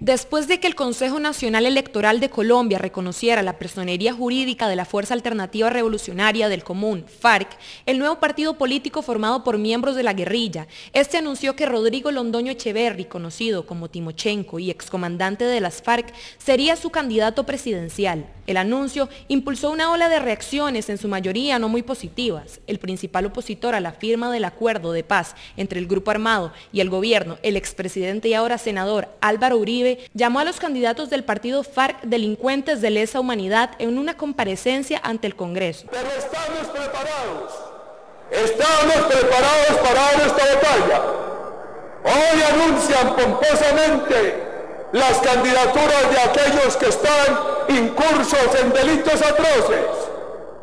Después de que el Consejo Nacional Electoral de Colombia reconociera la personería jurídica de la Fuerza Alternativa Revolucionaria del Común, FARC, el nuevo partido político formado por miembros de la guerrilla, este anunció que Rodrigo Londoño Echeverri, conocido como Timochenko y excomandante de las FARC, sería su candidato presidencial. El anuncio impulsó una ola de reacciones, en su mayoría no muy positivas. El principal opositor a la firma del acuerdo de paz entre el grupo armado y el gobierno, el expresidente y ahora senador Álvaro Uribe, llamó a los candidatos del partido FARC delincuentes de lesa humanidad en una comparecencia ante el Congreso. Pero estamos preparados, estamos preparados para esta batalla. Hoy anuncian pomposamente las candidaturas de aquellos que están incursos en delitos atroces.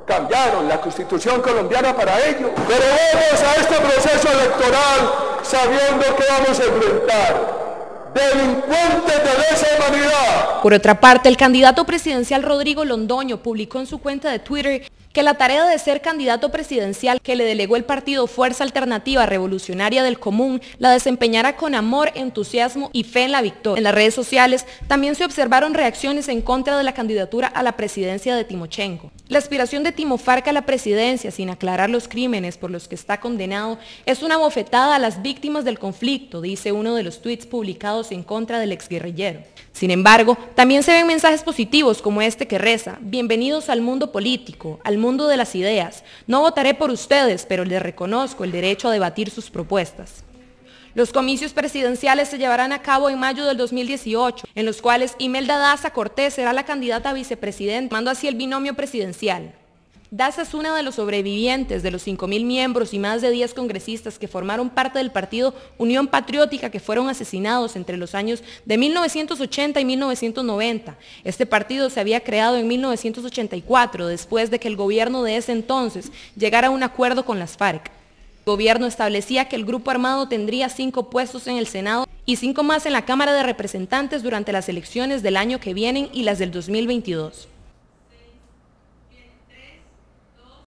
Cambiaron la constitución colombiana para ello. Pero vamos a este proceso electoral sabiendo que vamos a enfrentar delincuentes de lesa humanidad. Por otra parte, el candidato presidencial Rodrigo Londoño publicó en su cuenta de Twitter que la tarea de ser candidato presidencial que le delegó el partido Fuerza Alternativa Revolucionaria del Común la desempeñara con amor, entusiasmo y fe en la victoria. En las redes sociales también se observaron reacciones en contra de la candidatura a la presidencia de Timochenko. La aspiración de Timo Farca a la presidencia, sin aclarar los crímenes por los que está condenado, es una bofetada a las víctimas del conflicto, dice uno de los tweets publicados en contra del exguerrillero. Sin embargo, también se ven mensajes positivos como este que reza, bienvenidos al mundo político, al mundo de las ideas. No votaré por ustedes, pero les reconozco el derecho a debatir sus propuestas. Los comicios presidenciales se llevarán a cabo en mayo del 2018, en los cuales Imelda Daza Cortés será la candidata a vicepresidente, mando así el binomio presidencial. Daza es una de los sobrevivientes de los 5.000 miembros y más de 10 congresistas que formaron parte del partido Unión Patriótica que fueron asesinados entre los años de 1980 y 1990. Este partido se había creado en 1984 después de que el gobierno de ese entonces llegara a un acuerdo con las FARC. El gobierno establecía que el grupo armado tendría cinco puestos en el Senado y cinco más en la Cámara de Representantes durante las elecciones del año que vienen y las del 2022.